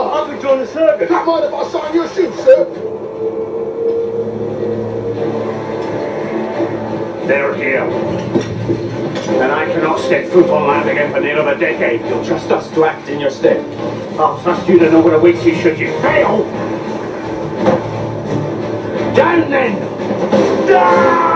sir. I could join the circus. Don't mind if I sign your shoes, sir. They're here. And I cannot step foot on land again for near of a decade. You'll trust us to act in your stead. I'll trust you to know what awaits you should you fail! Down then! Down!